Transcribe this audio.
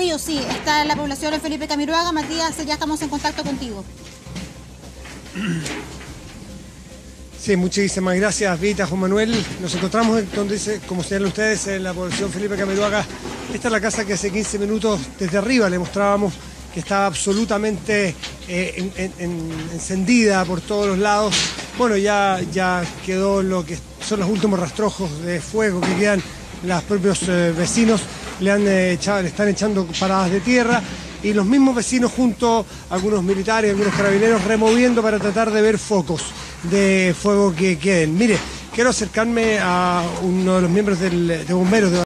Río, sí, está la población de Felipe Camiroaga. Matías, ya estamos en contacto contigo. Sí, muchísimas gracias, Vita, Juan Manuel. Nos encontramos, donde dice, como señalan ustedes, en la población Felipe Camiroaga. Esta es la casa que hace 15 minutos desde arriba le mostrábamos que estaba absolutamente eh, en- en- en- encendida por todos los lados. Bueno, ya, ya quedó lo que son los últimos rastrojos de fuego que quedan. Los propios eh, vecinos le, han, eh, echado- le están echando paradas de tierra y los mismos vecinos junto a algunos militares, algunos carabineros removiendo para tratar de ver focos de fuego que queden. Mire, quiero acercarme a uno de los miembros del, de bomberos de